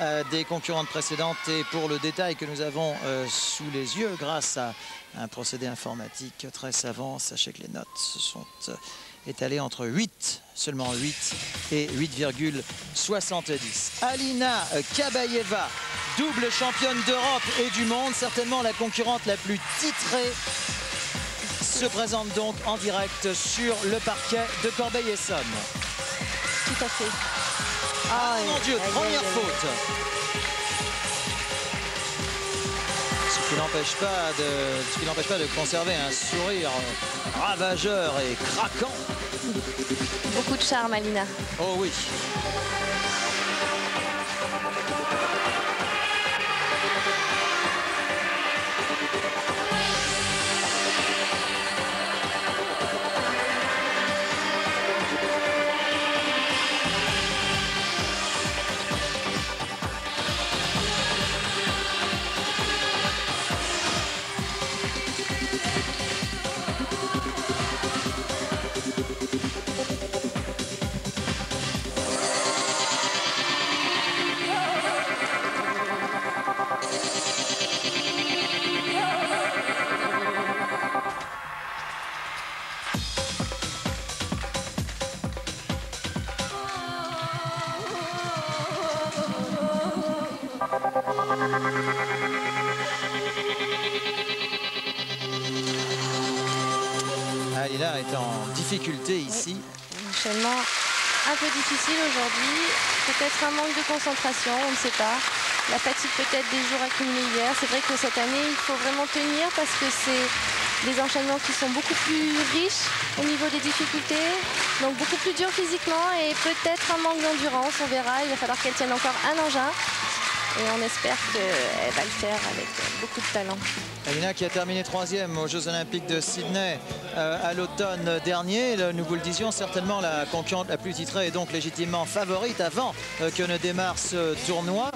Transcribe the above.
euh, des concurrentes précédentes et pour le détail que nous avons euh, sous les yeux grâce à un procédé informatique très savant, sachez que les notes se sont euh, étalées entre 8, seulement 8 et 8,70. Alina Kabayeva, double championne d'Europe et du monde, certainement la concurrente la plus titrée se présente donc en direct sur le parquet de Corbeil-Essonne. Tout à fait. Ah, mon Dieu, première faute. Ce qui n'empêche pas de, ce qui n'empêche pas de conserver un sourire ravageur et craquant. Beaucoup de charme, Alina. Oh oui. Alina est en difficulté ici. Un enchaînement un peu difficile aujourd'hui. Peut-être un manque de concentration, on ne sait pas. La fatigue peut-être des jours accumulés hier. C'est vrai que cette année, il faut vraiment tenir parce que c'est des enchaînements qui sont beaucoup plus riches au niveau des difficultés, donc beaucoup plus durs physiquement et peut-être un manque d'endurance. On verra, il va falloir qu'elle tienne encore un engin. Et on espère qu'elle va le faire avec beaucoup de talent. Alina qui a terminé troisième aux Jeux Olympiques de Sydney euh, à l'automne dernier. Nous vous le disions, certainement la concurrente la plus titrée est donc légitimement favorite avant euh, que ne démarre ce tournoi.